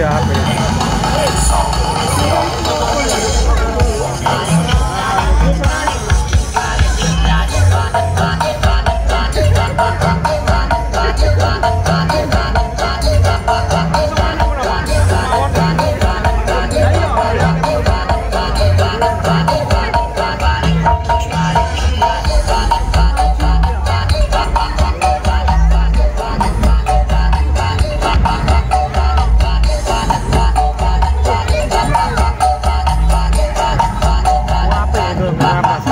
यहाँ पे ramas.